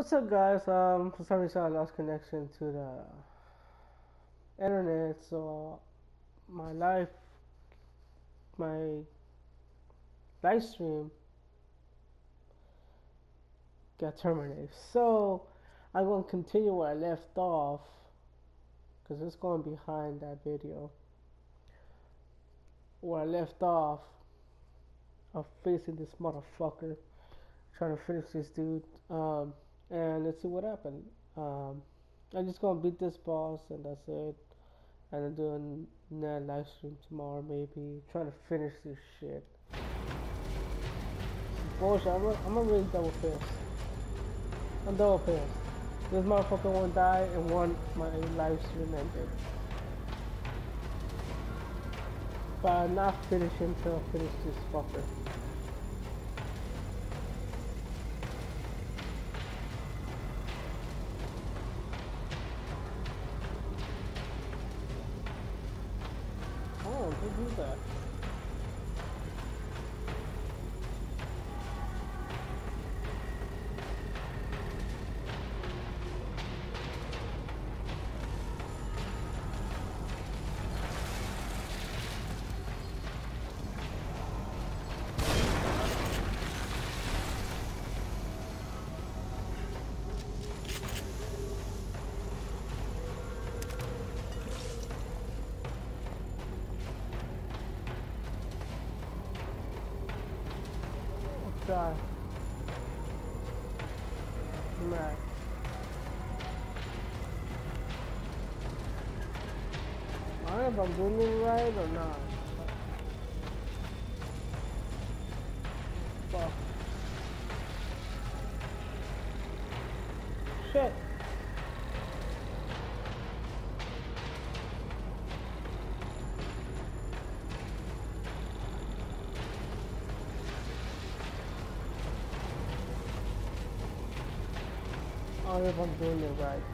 What's up, guys? Um, for some reason I lost connection to the internet, so my live, my live stream got terminated. So I'm to continue where I left off, because it's going behind that video. Where I left off, of facing this motherfucker, trying to finish this dude. Um, and let's see what happened. Um, I'm just gonna beat this boss and that's it. And then do a live stream tomorrow, maybe trying to finish this shit. Bullshit. I'm gonna, I'm gonna really double fist. I'm double fist. This motherfucker won't die and one my live stream ended. But I'm not finishing until I finish this fucker. Try. Right. I don't know if I'm doing it right or not. Fuck. Shit. If I'm doing it right.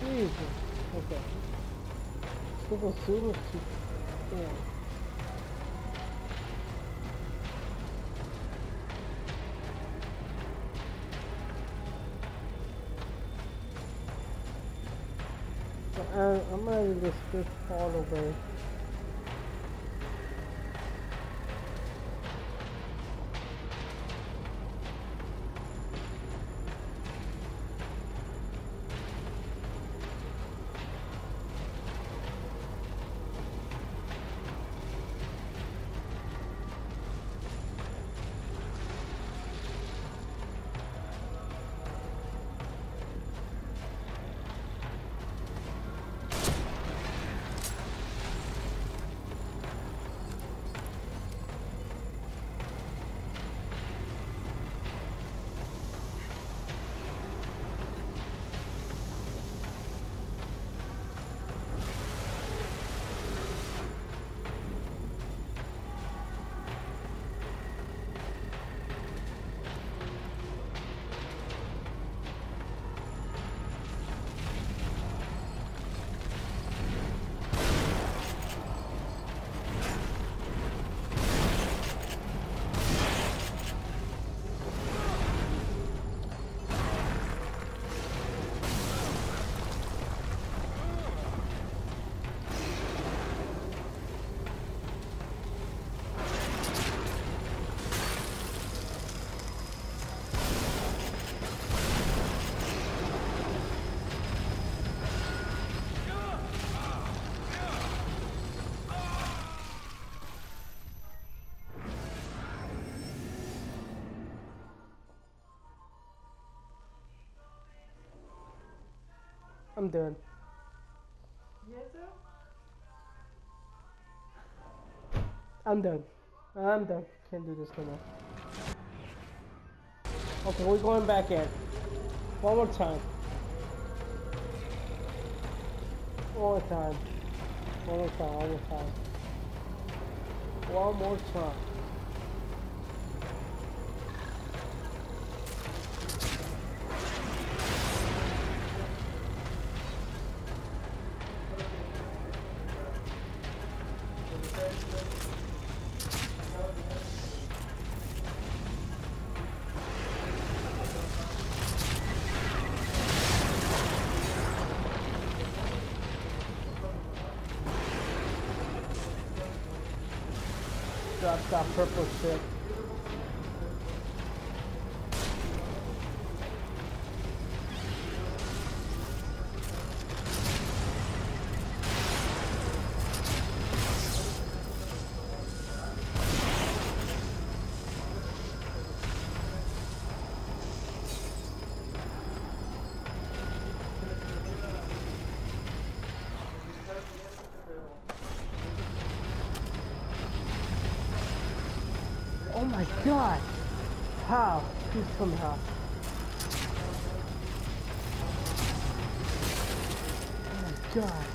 Jesus. Okay. Super super super. Yeah. Uh, I'm gonna just fall all I'm done. Yes, sir. I'm done. I'm done. Can't do this no more. Okay, we're going back in. One more time. One more time. One more time. One more time. One more time. Drop that purple shit. God! How? Please somehow. Oh my god.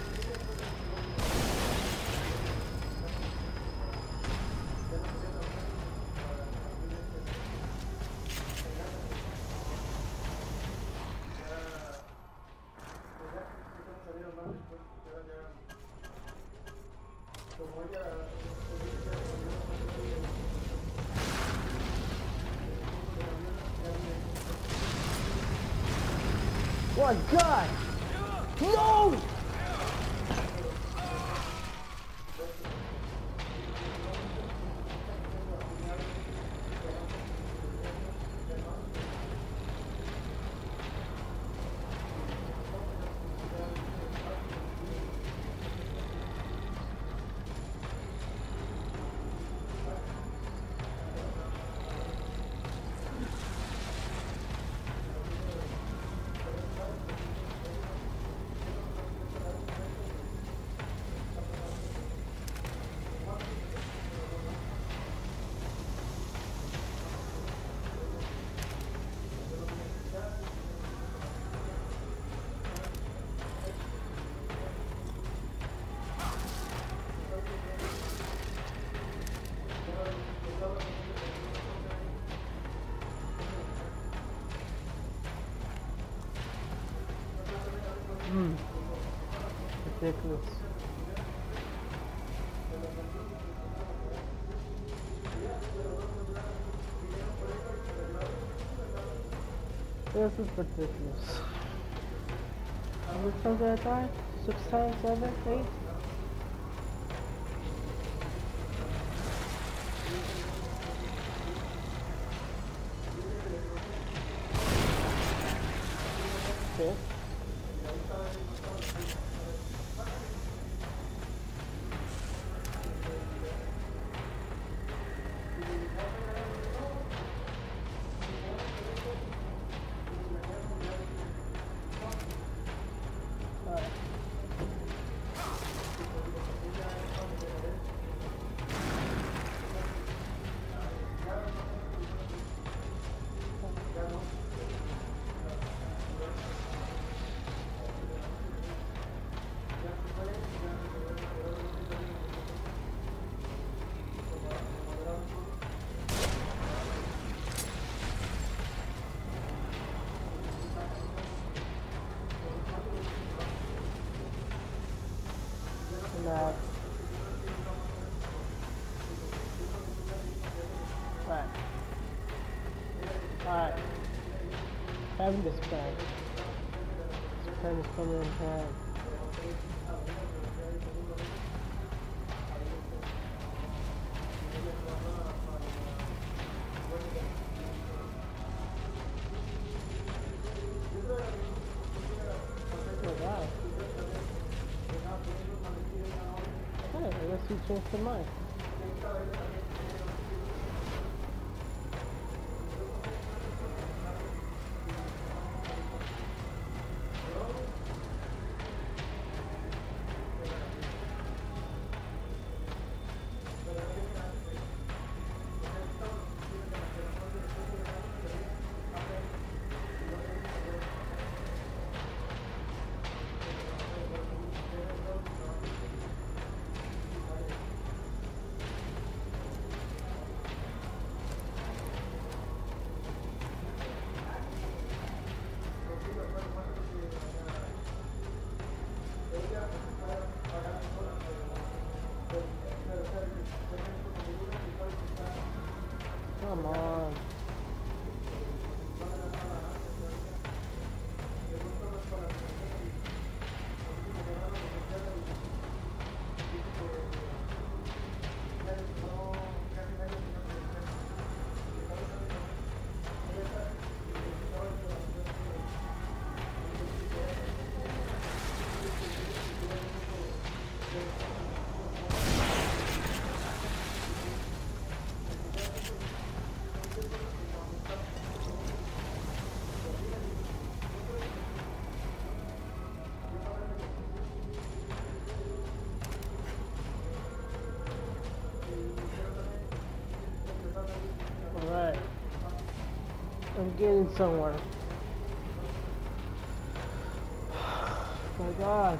My god! No! Ridiculous. This is ridiculous. How many times did I die? Six times, seven, eight? Having this plan. This plan is coming in hand. Oh, wow. Hey, I guess you changed your mind. como getting somewhere. My God,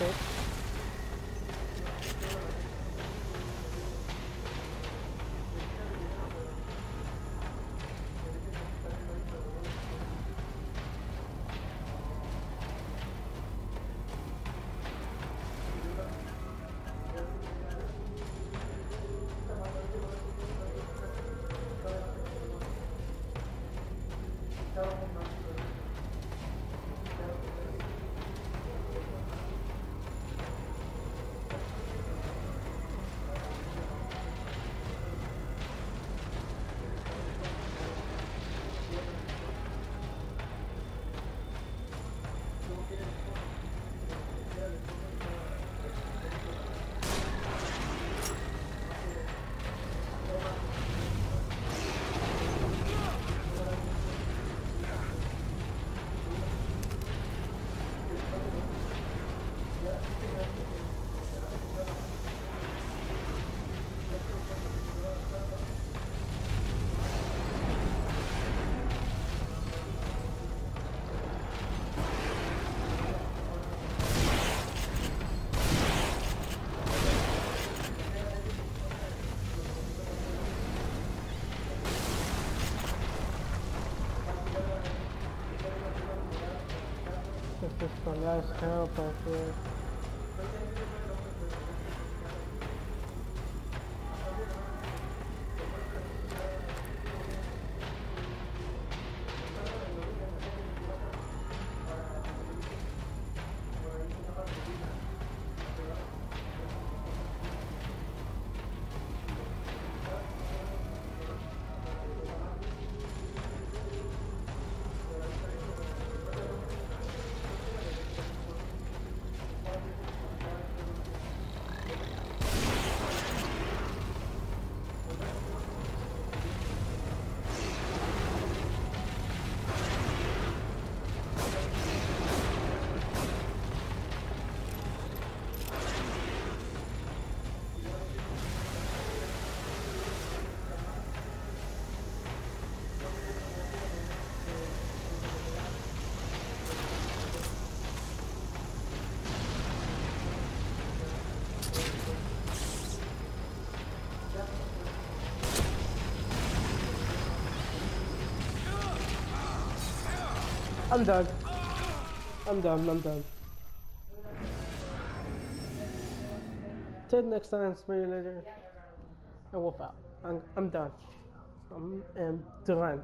Okay. My last help out here. I'm done. I'm done. I'm done. Till next time, Simulator. And Wolf out. I'm, I'm done. I'm am done.